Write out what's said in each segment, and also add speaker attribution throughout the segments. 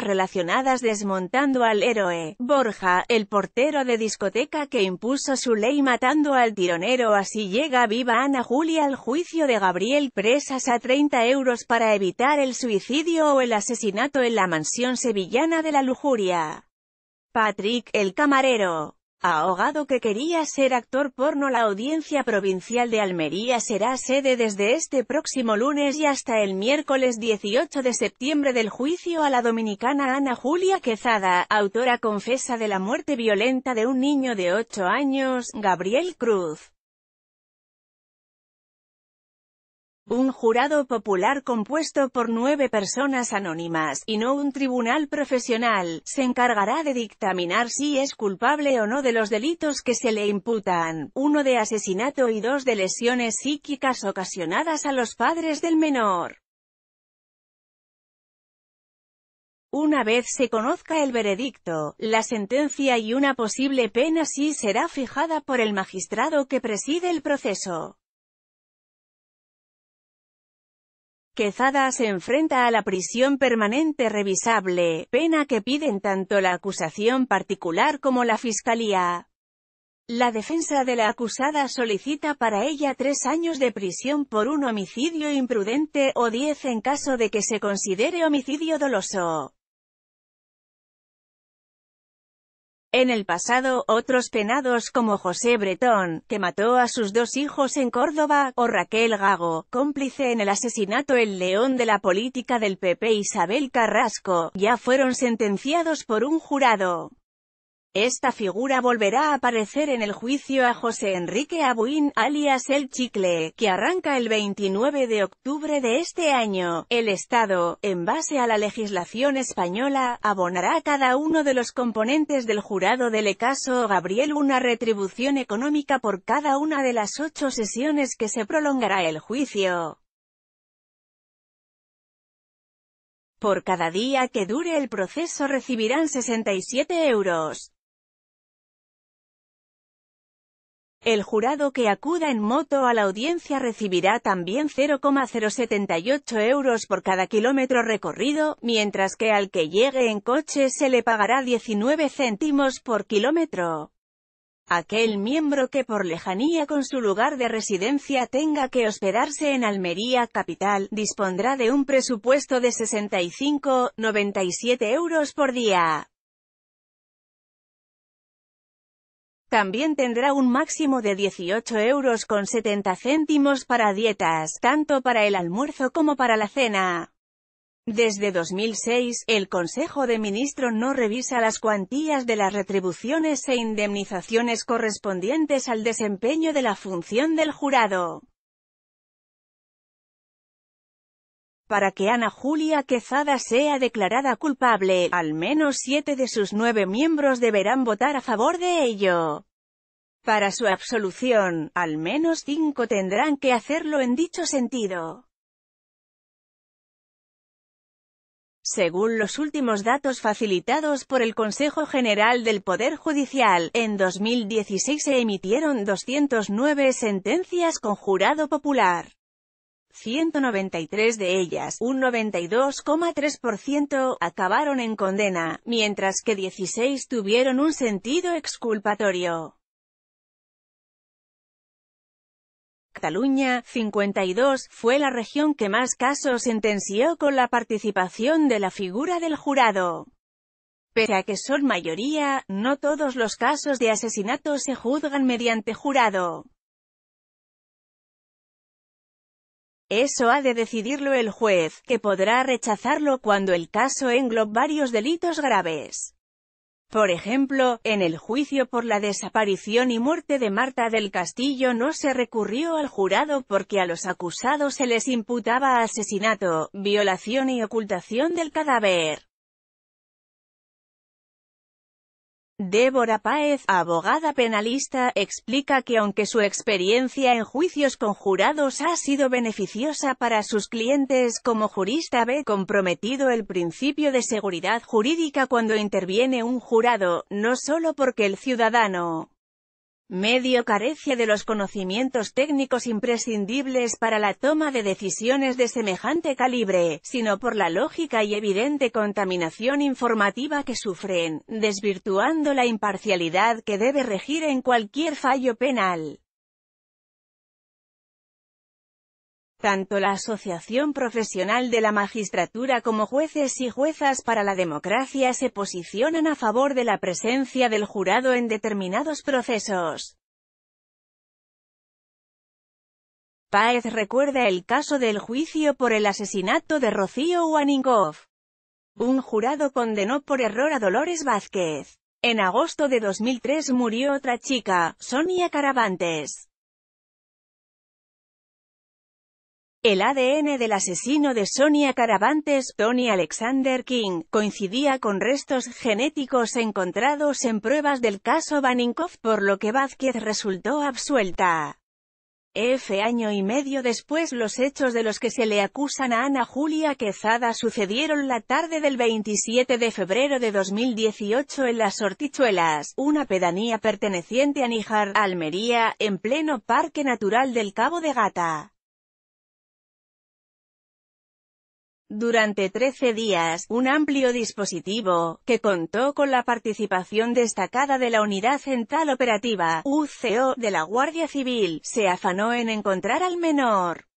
Speaker 1: relacionadas desmontando al héroe, Borja, el portero de discoteca que impuso su ley matando al tironero así llega viva Ana Julia al juicio de Gabriel presas a 30 euros para evitar el suicidio o el asesinato en la mansión sevillana de la lujuria. Patrick, el camarero. Ahogado que quería ser actor porno La Audiencia Provincial de Almería será sede desde este próximo lunes y hasta el miércoles 18 de septiembre del juicio a la dominicana Ana Julia Quezada, autora confesa de la muerte violenta de un niño de 8 años, Gabriel Cruz. Un jurado popular compuesto por nueve personas anónimas, y no un tribunal profesional, se encargará de dictaminar si es culpable o no de los delitos que se le imputan, uno de asesinato y dos de lesiones psíquicas ocasionadas a los padres del menor. Una vez se conozca el veredicto, la sentencia y una posible pena sí será fijada por el magistrado que preside el proceso. Quezada se enfrenta a la prisión permanente revisable, pena que piden tanto la acusación particular como la fiscalía. La defensa de la acusada solicita para ella tres años de prisión por un homicidio imprudente, o diez en caso de que se considere homicidio doloso. En el pasado, otros penados como José Bretón, que mató a sus dos hijos en Córdoba, o Raquel Gago, cómplice en el asesinato El León de la política del PP Isabel Carrasco, ya fueron sentenciados por un jurado. Esta figura volverá a aparecer en el juicio a José Enrique Abuín, alias El Chicle, que arranca el 29 de octubre de este año. El Estado, en base a la legislación española, abonará a cada uno de los componentes del jurado del caso Gabriel una retribución económica por cada una de las ocho sesiones que se prolongará el juicio. Por cada día que dure el proceso recibirán 67 euros. El jurado que acuda en moto a la audiencia recibirá también 0,078 euros por cada kilómetro recorrido, mientras que al que llegue en coche se le pagará 19 céntimos por kilómetro. Aquel miembro que por lejanía con su lugar de residencia tenga que hospedarse en Almería capital, dispondrá de un presupuesto de 65,97 euros por día. También tendrá un máximo de 18 euros con 70 céntimos para dietas, tanto para el almuerzo como para la cena. Desde 2006, el Consejo de Ministros no revisa las cuantías de las retribuciones e indemnizaciones correspondientes al desempeño de la función del jurado. Para que Ana Julia Quezada sea declarada culpable, al menos siete de sus nueve miembros deberán votar a favor de ello. Para su absolución, al menos cinco tendrán que hacerlo en dicho sentido. Según los últimos datos facilitados por el Consejo General del Poder Judicial, en 2016 se emitieron 209 sentencias con jurado popular. 193 de ellas, un 92,3%, acabaron en condena, mientras que 16 tuvieron un sentido exculpatorio. Cataluña, 52, fue la región que más casos sentenció con la participación de la figura del jurado. Pese a que son mayoría, no todos los casos de asesinato se juzgan mediante jurado. Eso ha de decidirlo el juez, que podrá rechazarlo cuando el caso englobe varios delitos graves. Por ejemplo, en el juicio por la desaparición y muerte de Marta del Castillo no se recurrió al jurado porque a los acusados se les imputaba asesinato, violación y ocultación del cadáver. Débora Páez, abogada penalista, explica que aunque su experiencia en juicios con jurados ha sido beneficiosa para sus clientes, como jurista ve comprometido el principio de seguridad jurídica cuando interviene un jurado, no solo porque el ciudadano medio carece de los conocimientos técnicos imprescindibles para la toma de decisiones de semejante calibre, sino por la lógica y evidente contaminación informativa que sufren, desvirtuando la imparcialidad que debe regir en cualquier fallo penal. Tanto la Asociación Profesional de la Magistratura como jueces y juezas para la democracia se posicionan a favor de la presencia del jurado en determinados procesos. Páez recuerda el caso del juicio por el asesinato de Rocío Waningoff. Un jurado condenó por error a Dolores Vázquez. En agosto de 2003 murió otra chica, Sonia Caravantes. El ADN del asesino de Sonia Caravantes, Tony Alexander King, coincidía con restos genéticos encontrados en pruebas del caso Baninkoff, por lo que Vázquez resultó absuelta. F año y medio después los hechos de los que se le acusan a Ana Julia Quezada sucedieron la tarde del 27 de febrero de 2018 en Las Hortichuelas, una pedanía perteneciente a Níjar, Almería, en pleno Parque Natural del Cabo de Gata. Durante 13 días, un amplio dispositivo, que contó con la participación destacada de la Unidad Central Operativa, UCO, de la Guardia Civil, se afanó en encontrar al menor.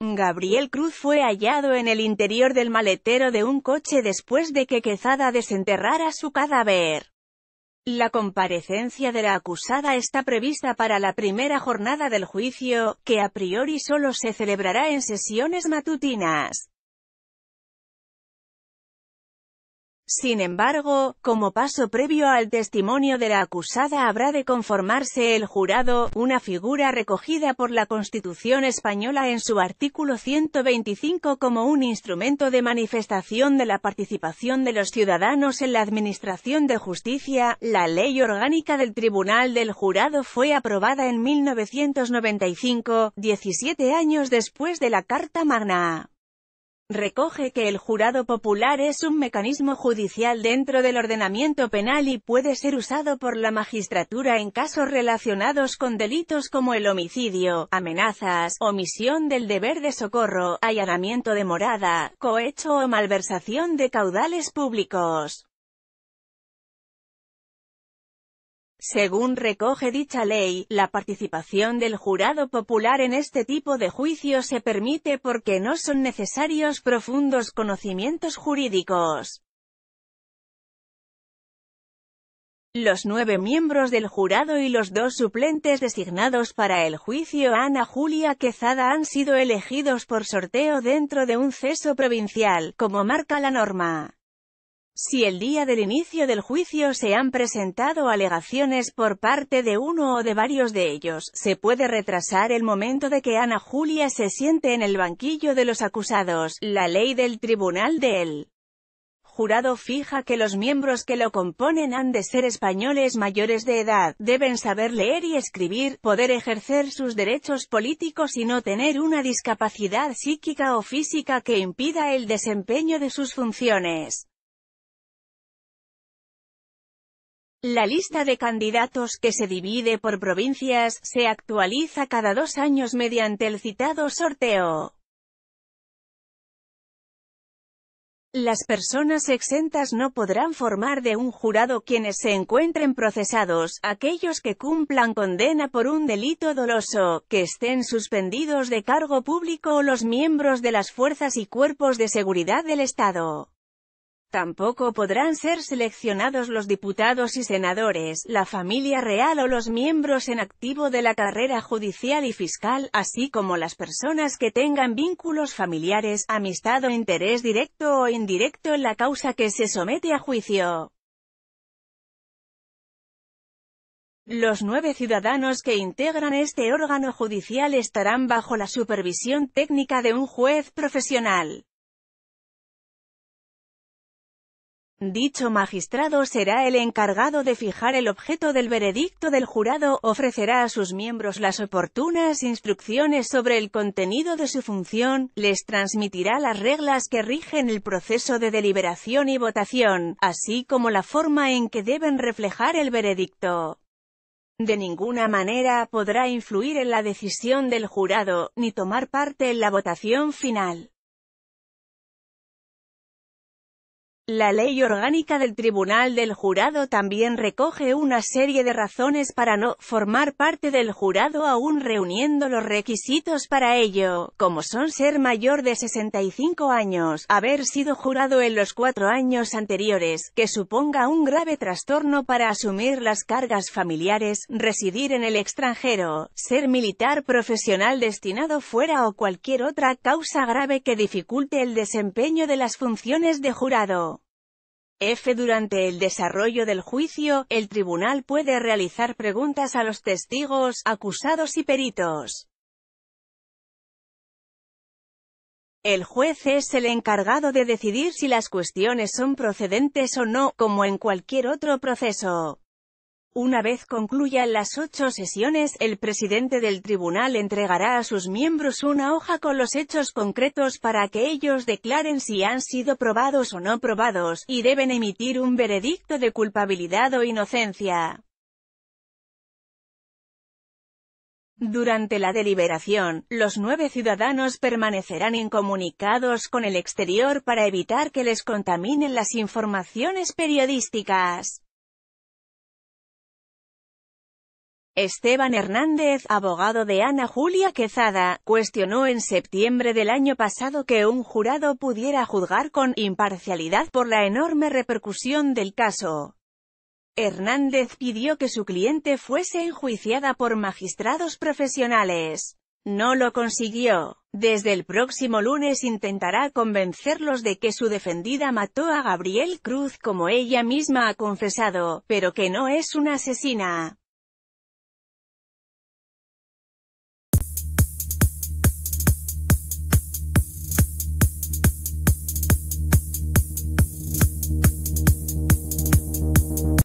Speaker 1: Gabriel Cruz fue hallado en el interior del maletero de un coche después de que Quezada desenterrara su cadáver. La comparecencia de la acusada está prevista para la primera jornada del juicio, que a priori solo se celebrará en sesiones matutinas. Sin embargo, como paso previo al testimonio de la acusada habrá de conformarse el jurado, una figura recogida por la Constitución española en su artículo 125 como un instrumento de manifestación de la participación de los ciudadanos en la administración de justicia. La Ley Orgánica del Tribunal del Jurado fue aprobada en 1995, 17 años después de la Carta Magna recoge que el jurado popular es un mecanismo judicial dentro del ordenamiento penal y puede ser usado por la magistratura en casos relacionados con delitos como el homicidio, amenazas, omisión del deber de socorro, allanamiento de morada, cohecho o malversación de caudales públicos. Según recoge dicha ley, la participación del jurado popular en este tipo de juicios se permite porque no son necesarios profundos conocimientos jurídicos. Los nueve miembros del jurado y los dos suplentes designados para el juicio Ana Julia Quezada han sido elegidos por sorteo dentro de un ceso provincial, como marca la norma. Si el día del inicio del juicio se han presentado alegaciones por parte de uno o de varios de ellos, se puede retrasar el momento de que Ana Julia se siente en el banquillo de los acusados. La ley del tribunal del jurado fija que los miembros que lo componen han de ser españoles mayores de edad, deben saber leer y escribir, poder ejercer sus derechos políticos y no tener una discapacidad psíquica o física que impida el desempeño de sus funciones. La lista de candidatos, que se divide por provincias, se actualiza cada dos años mediante el citado sorteo. Las personas exentas no podrán formar de un jurado quienes se encuentren procesados, aquellos que cumplan condena por un delito doloso, que estén suspendidos de cargo público o los miembros de las fuerzas y cuerpos de seguridad del Estado. Tampoco podrán ser seleccionados los diputados y senadores, la familia real o los miembros en activo de la carrera judicial y fiscal, así como las personas que tengan vínculos familiares, amistad o interés directo o indirecto en la causa que se somete a juicio. Los nueve ciudadanos que integran este órgano judicial estarán bajo la supervisión técnica de un juez profesional. Dicho magistrado será el encargado de fijar el objeto del veredicto del jurado, ofrecerá a sus miembros las oportunas instrucciones sobre el contenido de su función, les transmitirá las reglas que rigen el proceso de deliberación y votación, así como la forma en que deben reflejar el veredicto. De ninguna manera podrá influir en la decisión del jurado, ni tomar parte en la votación final. La ley orgánica del Tribunal del Jurado también recoge una serie de razones para no formar parte del jurado aún reuniendo los requisitos para ello, como son ser mayor de 65 años, haber sido jurado en los cuatro años anteriores, que suponga un grave trastorno para asumir las cargas familiares, residir en el extranjero, ser militar profesional destinado fuera o cualquier otra causa grave que dificulte el desempeño de las funciones de jurado. F. Durante el desarrollo del juicio, el tribunal puede realizar preguntas a los testigos, acusados y peritos. El juez es el encargado de decidir si las cuestiones son procedentes o no, como en cualquier otro proceso. Una vez concluyan las ocho sesiones, el presidente del tribunal entregará a sus miembros una hoja con los hechos concretos para que ellos declaren si han sido probados o no probados, y deben emitir un veredicto de culpabilidad o inocencia. Durante la deliberación, los nueve ciudadanos permanecerán incomunicados con el exterior para evitar que les contaminen las informaciones periodísticas. Esteban Hernández, abogado de Ana Julia Quezada, cuestionó en septiembre del año pasado que un jurado pudiera juzgar con imparcialidad por la enorme repercusión del caso. Hernández pidió que su cliente fuese enjuiciada por magistrados profesionales. No lo consiguió. Desde el próximo lunes intentará convencerlos de que su defendida mató a Gabriel Cruz como ella misma ha confesado, pero que no es una asesina.